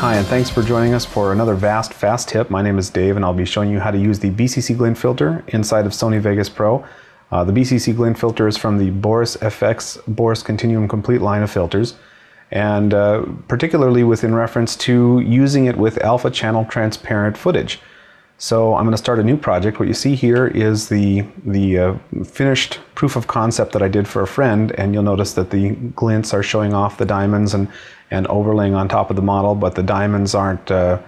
Hi, and thanks for joining us for another VASST Fast Tip. My name is Dave, and I'll be showing you how to use the BCC glint filter inside of Sony Vegas Pro. Uh, the BCC glint filter is from the Boris FX Boris Continuum Complete line of filters, and uh, particularly within reference to using it with alpha channel transparent footage. So I'm going to start a new project. What you see here is the, the uh, finished proof of concept that I did for a friend, and you'll notice that the glints are showing off the diamonds and, and overlaying on top of the model, but the diamonds aren't, uh,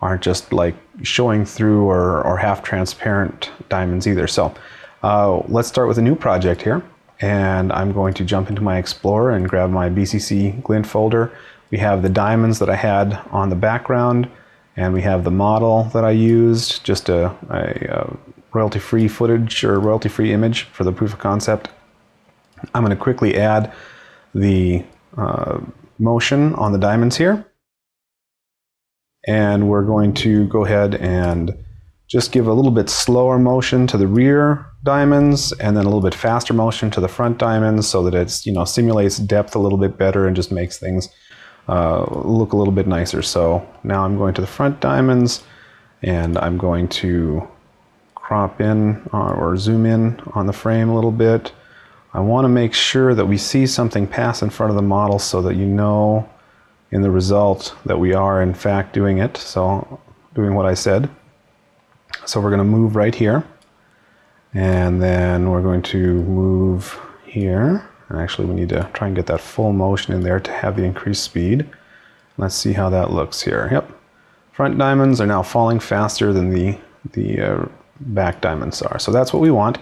aren't just like showing through or, or half transparent diamonds either. So uh, let's start with a new project here, and I'm going to jump into my Explorer and grab my BCC glint folder. We have the diamonds that I had on the background, and we have the model that I used, just a, a, a royalty-free footage or royalty-free image for the proof of concept. I'm going to quickly add the uh, motion on the diamonds here. And we're going to go ahead and just give a little bit slower motion to the rear diamonds and then a little bit faster motion to the front diamonds so that it's, you know, simulates depth a little bit better and just makes things uh, look a little bit nicer. So now I'm going to the front diamonds and I'm going to crop in uh, or zoom in on the frame a little bit. I want to make sure that we see something pass in front of the model so that you know in the result that we are in fact doing it. So doing what I said. So we're going to move right here and then we're going to move here and actually we need to try and get that full motion in there to have the increased speed. Let's see how that looks here. Yep. Front diamonds are now falling faster than the, the uh, back diamonds are. So that's what we want.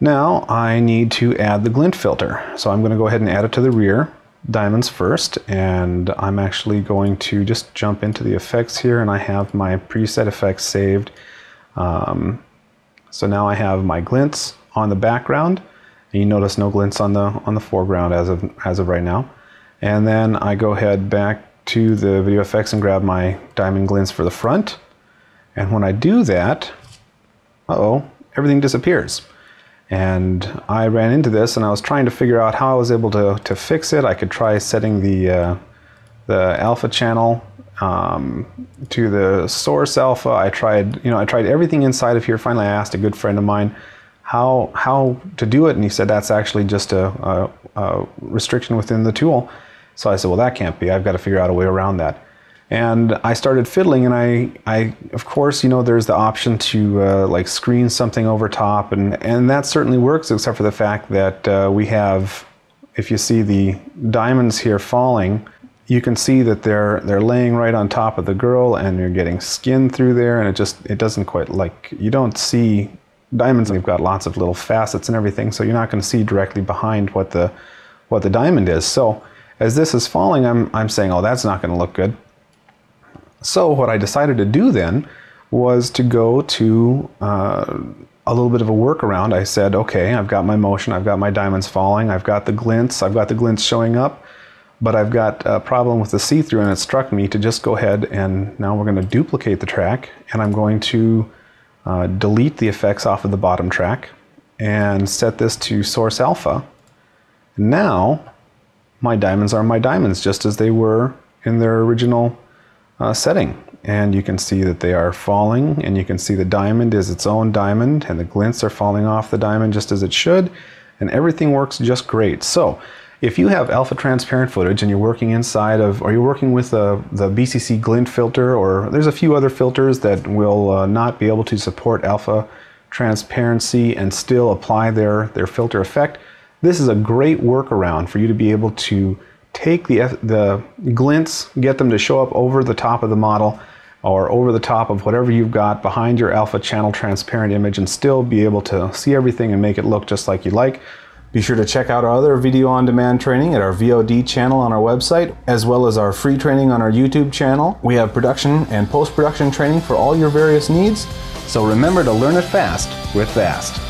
Now I need to add the glint filter. So I'm going to go ahead and add it to the rear diamonds first and I'm actually going to just jump into the effects here and I have my preset effects saved. Um, so now I have my glints on the background and you notice no glints on the on the foreground as of as of right now. And then I go ahead back to the video effects and grab my diamond glints for the front. And when I do that, uh-oh, everything disappears. And I ran into this and I was trying to figure out how I was able to, to fix it. I could try setting the, uh, the alpha channel um, to the source alpha. I tried, you know, I tried everything inside of here. Finally, I asked a good friend of mine how how to do it, and he said that's actually just a, a, a, restriction within the tool. So I said, well, that can't be. I've got to figure out a way around that. And I started fiddling, and I, I of course, you know, there's the option to uh, like screen something over top, and and that certainly works, except for the fact that uh, we have, if you see the diamonds here falling, you can see that they're they're laying right on top of the girl, and you're getting skin through there, and it just it doesn't quite like you don't see diamonds we've got lots of little facets and everything so you're not going to see directly behind what the what the diamond is. So as this is falling I'm, I'm saying oh that's not going to look good. So what I decided to do then was to go to uh, a little bit of a workaround. I said okay I've got my motion I've got my diamonds falling I've got the glints I've got the glints showing up but I've got a problem with the see-through and it struck me to just go ahead and now we're going to duplicate the track and I'm going to uh, delete the effects off of the bottom track and set this to source alpha. Now my diamonds are my diamonds just as they were in their original uh, setting. And you can see that they are falling and you can see the diamond is its own diamond and the glints are falling off the diamond just as it should and everything works just great. So if you have alpha transparent footage and you're working inside of, or you're working with the, the BCC glint filter, or there's a few other filters that will uh, not be able to support alpha transparency and still apply their, their filter effect, this is a great workaround for you to be able to take the, the glints, get them to show up over the top of the model or over the top of whatever you've got behind your alpha channel transparent image and still be able to see everything and make it look just like you like. Be sure to check out our other video on demand training at our VOD channel on our website, as well as our free training on our YouTube channel. We have production and post production training for all your various needs, so remember to learn it fast with VASST.